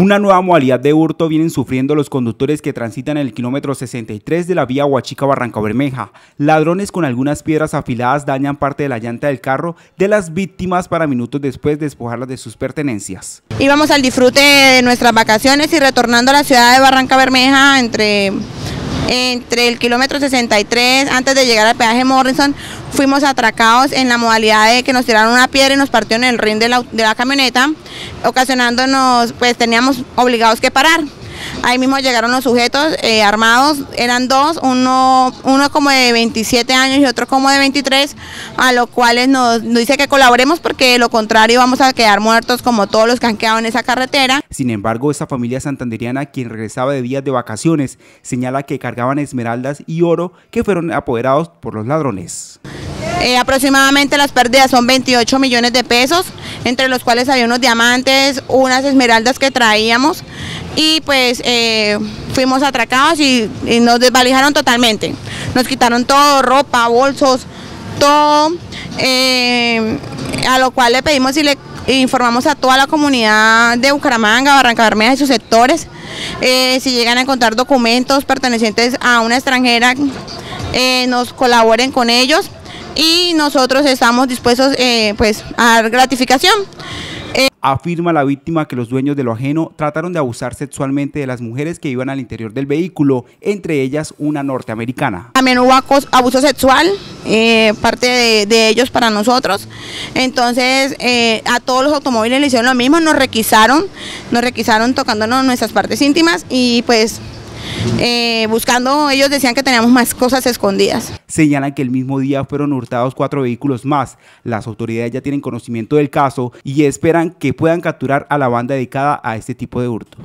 Una nueva modalidad de hurto vienen sufriendo los conductores que transitan en el kilómetro 63 de la vía Huachica-Barranca Bermeja. Ladrones con algunas piedras afiladas dañan parte de la llanta del carro de las víctimas para minutos después despojarlas de sus pertenencias. Íbamos al disfrute de nuestras vacaciones y retornando a la ciudad de Barranca Bermeja entre entre el kilómetro 63, antes de llegar al peaje Morrison, fuimos atracados en la modalidad de que nos tiraron una piedra y nos partió en el ring de la, de la camioneta, ocasionándonos, pues teníamos obligados que parar. Ahí mismo llegaron los sujetos eh, armados, eran dos, uno, uno como de 27 años y otro como de 23, a los cuales nos, nos dice que colaboremos porque de lo contrario vamos a quedar muertos como todos los que han quedado en esa carretera. Sin embargo, esta familia santanderiana, quien regresaba de días de vacaciones, señala que cargaban esmeraldas y oro que fueron apoderados por los ladrones. Eh, aproximadamente las pérdidas son 28 millones de pesos, entre los cuales había unos diamantes, unas esmeraldas que traíamos y pues eh, fuimos atracados y, nos desvalijaron totalmente. Nos quitaron todo, ropa, bolsos, todo, eh, a lo cual le pedimos y le informamos a toda la comunidad de Bucaramanga, Barranca Bermeja y sus sectores, si llegan a encontrar documentos pertenecientes a una extranjera, nos colaboren con ellos y nosotros estamos dispuestos eh, pues, a dar gratificación. Eh, Afirma la víctima que los dueños de lo ajeno trataron de abusar sexualmente de las mujeres que iban al interior del vehículo, entre ellas una norteamericana. También hubo abuso sexual, eh, parte de, ellos para nosotros. Entonces, a todos los automóviles le hicieron lo mismo, nos requisaron, nos requisaron tocándonos nuestras partes íntimas y pues eh, buscando, ellos decían que teníamos más cosas escondidas. Señalan que el mismo día fueron hurtados cuatro vehículos más. Las autoridades ya tienen conocimiento del caso y esperan que puedan capturar a la banda dedicada a este tipo de hurto.